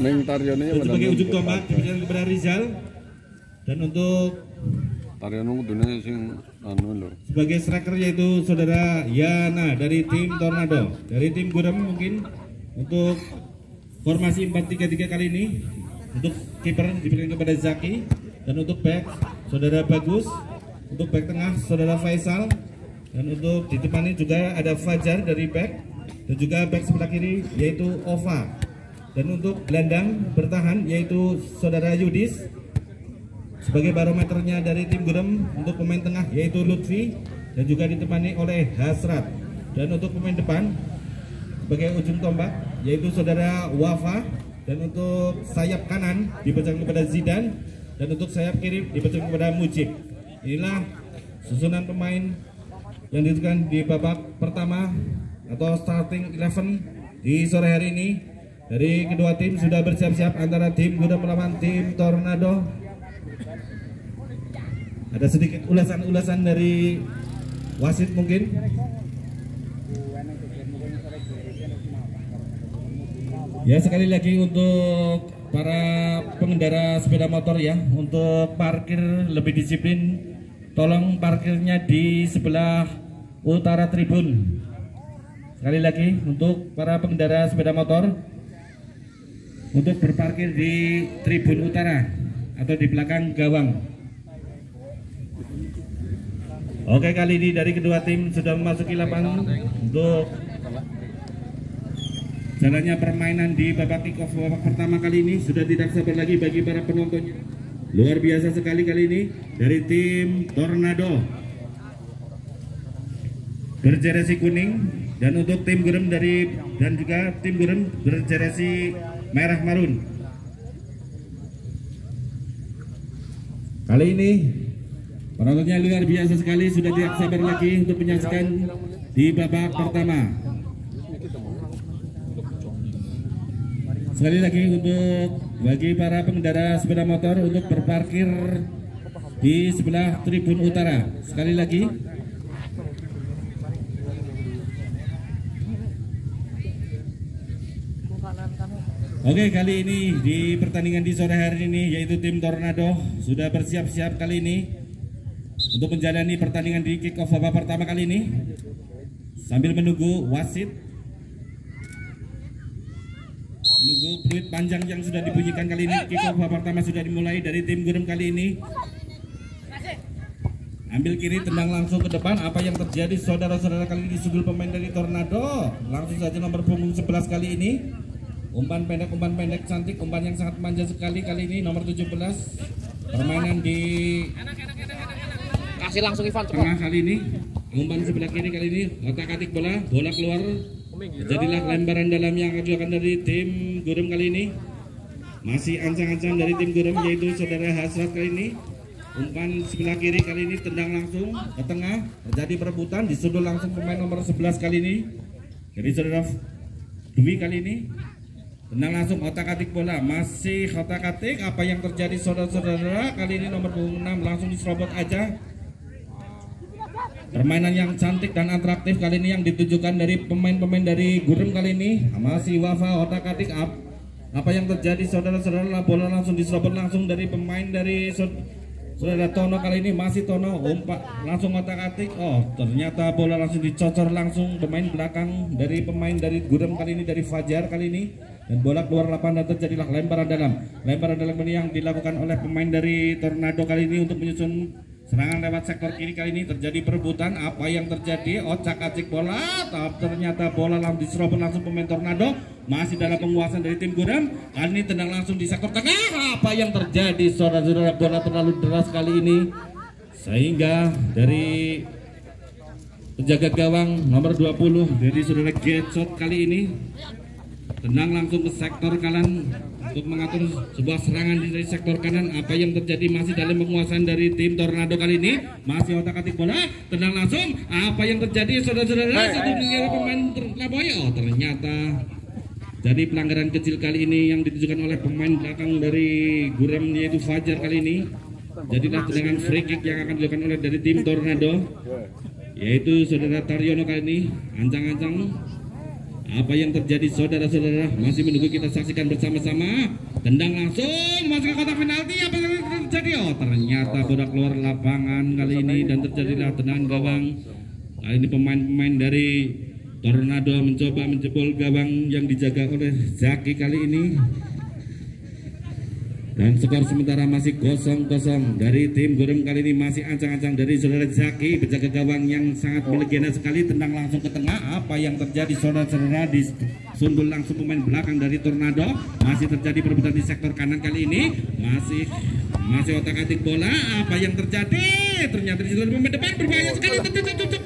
Neng Taryono ya sebagai ujung tombak diberikan kepada Rizal. Dan untuk Taryono kudune sing anu lho. sebagai striker yaitu saudara Yana dari tim Tornado. Dari tim Gurem mungkin untuk formasi 4-3-3 kali ini. Untuk kiper diberikan kepada Zaki. Dan untuk back saudara Bagus. Untuk back tengah saudara Faisal. Dan untuk ditemani juga ada Fajar dari back. Dan juga back sebelah kiri yaitu Ova dan untuk gelandang bertahan yaitu saudara Yudis sebagai barometernya dari tim Gurem untuk pemain tengah yaitu Lutfi dan juga ditemani oleh Hasrat. Dan untuk pemain depan sebagai ujung tombak yaitu saudara Wafa dan untuk sayap kanan dibacakan kepada Zidan dan untuk sayap kiri dibacakan kepada Mujib. Inilah susunan pemain yang ditentukan di babak pertama atau starting 11 di sore hari ini dari kedua tim sudah bersiap-siap antara tim Gurem melawan tim Tornado ada sedikit ulasan-ulasan dari wasit mungkin. Ya sekali lagi untuk para pengendara sepeda motor ya untuk parkir lebih disiplin tolong parkirnya di sebelah utara tribun sekali lagi untuk para pengendara sepeda motor untuk berparkir di tribun utara atau di belakang gawang. Oke kali ini dari kedua tim sudah memasuki lapangan. Untuk jalannya permainan di babak kick off babak pertama kali ini sudah tidak sabar lagi bagi para penontonnya. Luar biasa sekali kali ini dari tim Tornado. Berjeresi kuning dan untuk tim Gurem dari dan juga tim Gurem berjeresi merah marun. Kali ini Penontonnya luar biasa sekali, sudah tidak sabar lagi untuk menyaksikan di babak pertama. Sekali lagi untuk bagi para pengendara sepeda motor untuk berparkir di sebelah tribun utara. Sekali lagi. Oke kali ini di pertandingan di sore hari ini yaitu tim Tornado sudah bersiap-siap kali ini untuk menjalani pertandingan di kick off babak pertama kali ini. Sambil menunggu wasit menunggu peluit panjang yang sudah dibunyikan kali ini kick off babak pertama sudah dimulai dari tim Gurem kali ini. Ambil kiri tendang langsung ke depan apa yang terjadi saudara-saudara kali ini sudul pemain dari Tornado? Langsung saja nomor punggung 11 kali ini umpan pendek umpan pendek cantik umpan yang sangat manja sekali kali ini nomor 17 permainan di kasih langsung Ivan cepat. tengah kali ini. Umpan sebelah kiri kali ini otak atik bola bola keluar. Jadilah lemparan dalam yang akan dari tim Gurem kali ini. Masih ancang-ancang dari tim Gurem yaitu saudara Hasrat kali ini. Umpan sebelah kiri kali ini tendang langsung ke tengah. Terjadi perebutan disudul langsung pemain nomor 11 kali ini. Jadi saudara Dwi kali ini tendang langsung otak atik bola. Masih otak atik apa yang terjadi saudara-saudara? Kali ini nomor 26 langsung diserobot aja. Permainan yang cantik dan atraktif kali ini yang ditujukan dari pemain-pemain dari Gurem kali ini. Masih Wafa otak atik up. Apa yang terjadi saudara-saudara? Bola langsung diserobot langsung dari pemain dari saudara Tono kali ini. Masih Tono umpak langsung otak atik. Oh ternyata bola langsung dicocor langsung pemain belakang dari pemain dari Gurem kali ini dari Fajar kali ini dan bola keluar lapangan dan terjadilah lemparan dalam. Lemparan dalam ini yang dilakukan oleh pemain dari Tornado kali ini untuk menyusun Serangan lewat sektor kiri kali ini terjadi perebutan. Apa yang terjadi? Ocak acik bola. Tapi ternyata bola langsung diserobot langsung pemain Tornado. Masih dalam penguasaan dari tim Gurem. Kali ini tendang langsung di sektor tengah. Apa yang terjadi? Saudara-saudara bola terlalu deras kali ini. Sehingga dari penjaga gawang nomor 20 dari saudara Getshot kali ini tendang langsung ke sektor kanan untuk mengatur sebuah serangan dari sektor kanan. Apa yang terjadi masih dalam penguasaan dari tim Tornado kali ini? Masih otak atik bola. Tendang langsung. Apa yang terjadi saudara-saudara? Satu negara pemain Laboy oh ternyata jadi pelanggaran kecil kali ini yang ditujukan oleh pemain belakang dari Gurem yaitu Fajar kali ini. Jadilah tendangan free kick yang akan dilakukan oleh dari tim Tornado yaitu saudara Taryono kali ini. Ancang-ancang Apa yang terjadi saudara-saudara masih menunggu kita saksikan bersama-sama. Tendang langsung masuk ke kotak penalti. Apa yang terjadi? Oh ternyata bola keluar lapangan kali ini dan terjadilah tendangan gawang. Kali ini pemain-pemain dari Tornado mencoba menjebol gawang yang dijaga oleh Zaki kali ini. Dan skor sementara masih kosong-kosong. Dari tim Gurem kali ini masih ancang-ancang dari saudara Zaki penjaga gawang yang sangat melegenda sekali tendang langsung ke tengah. Apa yang terjadi saudara-saudara di sundul langsung pemain belakang dari Tornado? Masih terjadi perebutan di sektor kanan kali ini. Masih masih otak atik bola. Apa yang terjadi? Ternyata di situ pemain depan berbahaya sekali.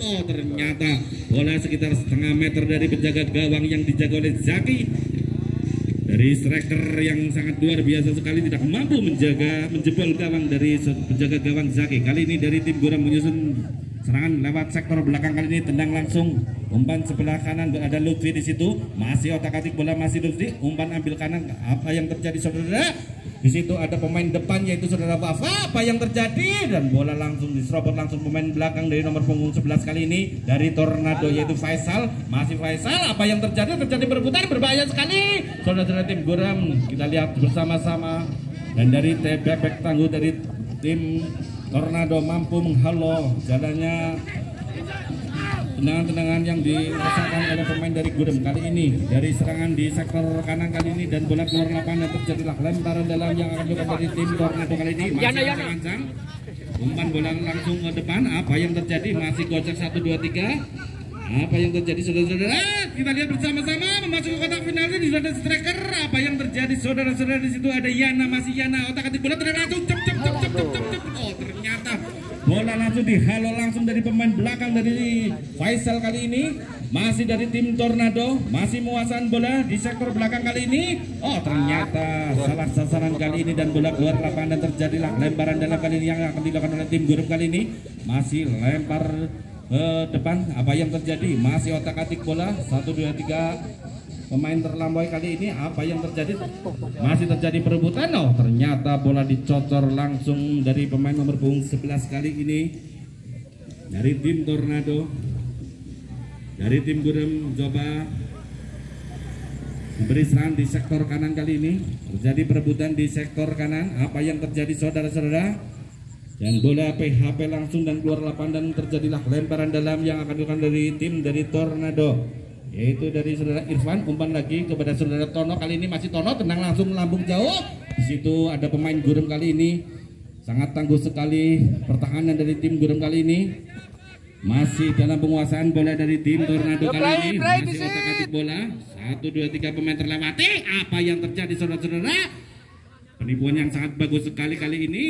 Oh ternyata bola sekitar setengah meter dari penjaga gawang yang dijaga oleh Zaki dari striker yang sangat luar biasa sekali tidak mampu menjaga menjebol gawang dari penjaga gawang Zaki. Kali ini dari tim Goram menyusun serangan lewat sektor belakang. Kali ini tendang langsung. Umpan sebelah kanan ada Lutfi di situ. Masih otak atik bola masih Lutfi. Umpan ambil kanan. Apa yang terjadi saudara di situ ada pemain depan yaitu saudara Wafa apa yang terjadi? Dan bola langsung diserobot langsung pemain belakang dari nomor punggung 11 kali ini dari Tornado yaitu Faisal. Masih Faisal apa yang terjadi? Terjadi berebutan berbahaya sekali. Saudara-saudara tim Goram kita lihat bersama-sama. Dan dari bebek tangguh dari tim Tornado mampu menghalau jalannya tendangan-tendangan yang dirasakan oleh pemain dari Gudem kali ini dari serangan di sektor kanan kali ini dan bola keluar lapangan dan terjadilah lemparan dalam yang akan dilakukan dari tim Tornado kali ini. Masih ancang-ancang umpan bola langsung ke depan. Apa yang terjadi? Masih gocek 1 2 3 apa yang terjadi saudara-saudara? Kita lihat bersama-sama memasuki kotak final di sana striker. Apa yang terjadi saudara-saudara? Di situ ada Yana masih Yana. Otak atik bola terus langsung cep cep cep cep cep cep. Oh ternyata bola langsung dihalo langsung dari pemain belakang dari Faisal kali ini. Masih dari tim Tornado masih muasan bola di sektor belakang kali ini. Oh ternyata salah sasaran kali ini dan bola keluar lapangan dan terjadilah lemparan dalam kali ini yang akan dilakukan oleh tim grup kali ini. Masih lempar ke depan apa yang terjadi? Masih otak atik bola. 1 2 3 pemain terlambai kali ini apa yang terjadi? Masih terjadi perebutan. Oh ternyata bola dicocor langsung dari pemain nomor punggung 11 kali ini. Dari tim Tornado. Dari tim Gudem coba memberi serangan di sektor kanan kali ini. Terjadi perebutan di sektor kanan. Apa yang terjadi saudara-saudara? Dan bola PHP langsung dan keluar lapangan dan terjadilah lemparan dalam yang akan dilakukan dari tim dari Tornado yaitu dari saudara Irfan umpan lagi kepada saudara Tono. Kali ini masih Tono tenang langsung lambung jauh. Di situ ada pemain Gurem kali ini. Sangat tangguh sekali pertahanan dari tim Gurem kali ini. Masih dalam penguasaan bola dari tim Tornado kali ini. masih otak-atik bola. Satu dua tiga pemain terlewati. Apa yang terjadi saudara-saudara? Penipuan yang sangat bagus sekali kali ini.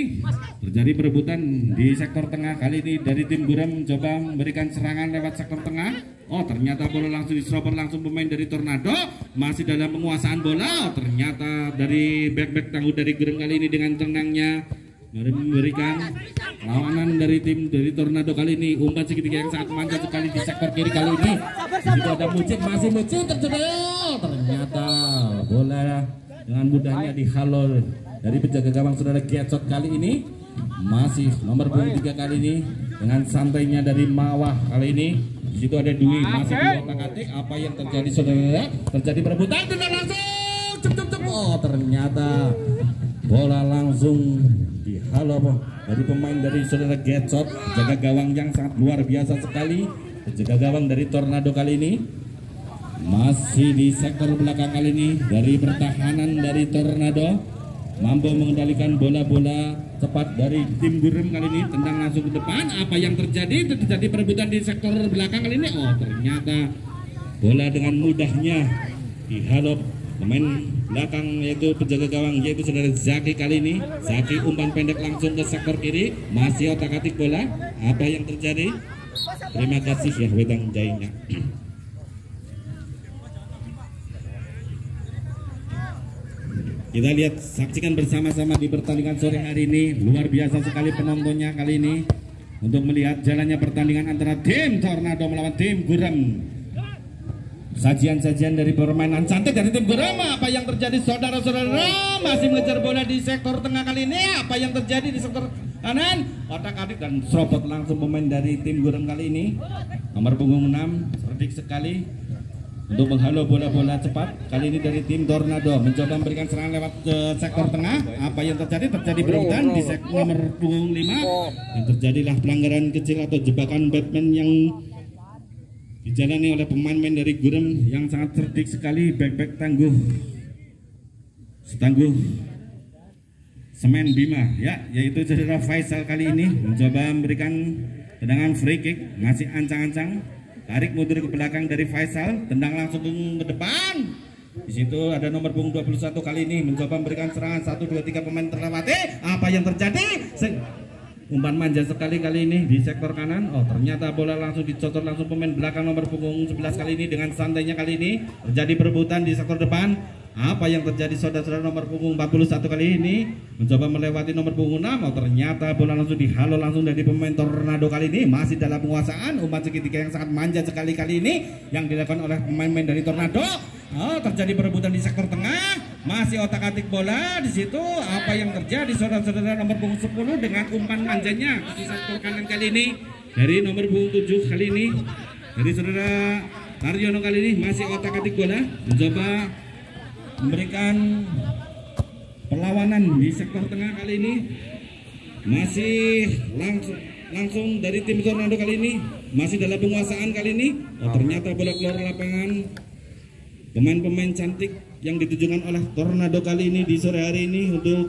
Terjadi perebutan di sektor tengah kali ini dari tim Guram mencoba memberikan serangan lewat sektor tengah. Oh ternyata bola langsung diserobot langsung pemain dari Tornado masih dalam penguasaan bola. Oh, ternyata dari back-back tangguh dari Guram kali ini dengan tenangnya memberikan lawanan dari tim dari Tornado kali ini umpan segitiga yang sangat manja sekali di sektor kiri kali ini. Itu ada Mucik masih Mucik terjadi. Oh, ternyata bola dengan mudahnya dihalol dari penjaga gawang saudara Getsot kali ini masih nomor punggung tiga kali ini. Dengan santainya dari Mawah kali ini. Di situ ada Dwi masih. di otak atik apa yang terjadi saudara? Terjadi perebutan dan langsung. Cep cep cep. Oh ternyata bola langsung dihalol dari pemain dari saudara Getsot jaga gawang yang sangat luar biasa sekali. Jaga gawang dari Tornado kali ini. Masih di sektor belakang kali ini. Dari pertahanan dari Tornado mampu mengendalikan bola-bola cepat dari tim Gurem kali ini. Tendang langsung ke depan. Apa yang terjadi? Terjadi perebutan di sektor belakang kali ini. Oh ternyata bola dengan mudahnya dihalop pemain belakang yaitu penjaga gawang yaitu saudara Zaki kali ini. Zaki umpan pendek langsung ke sektor kiri. Masih otak atik bola. Apa yang terjadi? Terima kasih ya wedang jainya Kita lihat saksikan bersama-sama di pertandingan sore hari ini. Luar biasa sekali penontonnya kali ini. Untuk melihat jalannya pertandingan antara tim Tornado melawan tim Guram. Sajian-sajian dari permainan cantik dari tim Guram apa yang terjadi saudara-saudara? Masih mengejar bola di sektor tengah kali ini apa yang terjadi di sektor kanan? Otak adik dan serobot langsung pemain dari tim Guram kali ini. Nomor punggung 6 cerdik sekali untuk menghalau bola-bola cepat kali ini dari tim Tornado mencoba memberikan serangan lewat ke sektor tengah. Apa yang terjadi? Terjadi berebutan di sektor nomor punggung 5 yang terjadilah pelanggaran kecil atau jebakan Batman yang dijalani oleh pemain-pemain dari Gurem yang sangat cerdik sekali. Back-back tangguh. Setangguh. Semen Bima ya yaitu saudara Faisal kali ini. Mencoba memberikan tendangan free kick. Masih ancang-ancang tarik mundur ke belakang dari Faisal tendang langsung ke depan. Di situ ada nomor punggung 21 kali ini mencoba memberikan serangan. 1 2 3 pemain terlewati. Apa yang terjadi? Se- umpan manja sekali kali ini di sektor kanan. Oh ternyata bola langsung dicocor langsung pemain belakang nomor punggung 11 kali ini. Dengan santainya kali ini terjadi perebutan di sektor depan apa yang terjadi saudara-saudara nomor punggung 41 kali ini? Mencoba melewati nomor punggung 6 oh ternyata bola langsung dihalo langsung dari pemain Tornado kali ini. Masih dalam penguasaan umpan segitiga yang sangat manja sekali kali ini yang dilakukan oleh pemain-pemain dari Tornado. Oh terjadi perebutan di sektor tengah. Masih otak-atik bola di situ. Apa yang terjadi saudara-saudara nomor punggung 10 dengan umpan manjanya? Di sektor kanan kali ini. Dari nomor punggung 7 kali ini. Dari saudara Taryono kali ini masih otak-atik bola. Mencoba memberikan perlawanan di sektor tengah kali ini. Masih langsung langsung dari tim Tornado kali ini masih dalam penguasaan kali ini. Oh, ternyata bola keluar lapangan. Pemain-pemain cantik yang ditujukan oleh Tornado kali ini di sore hari ini untuk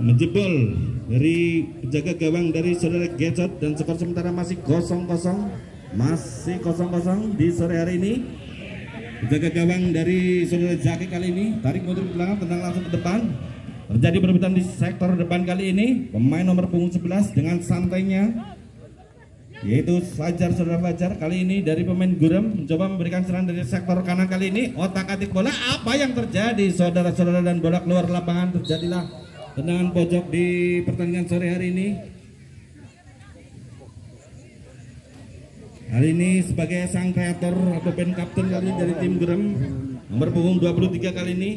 menjebol dari penjaga gawang dari saudara Gecot. Dan skor sementara masih kosong kosong masih kosong kosong di sore hari ini Penjaga gawang dari saudara Zaki kali ini. Tarik mundur ke belakang tendang langsung ke depan. Terjadi perebutan di sektor depan kali ini. Pemain nomor punggung 11 dengan santainya yaitu Fajar saudara Fajar. Kali ini dari pemain Gurem mencoba memberikan serangan dari sektor kanan kali ini. Otak atik bola apa yang terjadi? Saudara-saudara dan bola keluar lapangan terjadilah tendangan pojok di pertandingan sore hari ini Hari ini sebagai sang kreator atau band kapten kali dari tim Gurem nomor punggung 23 kali ini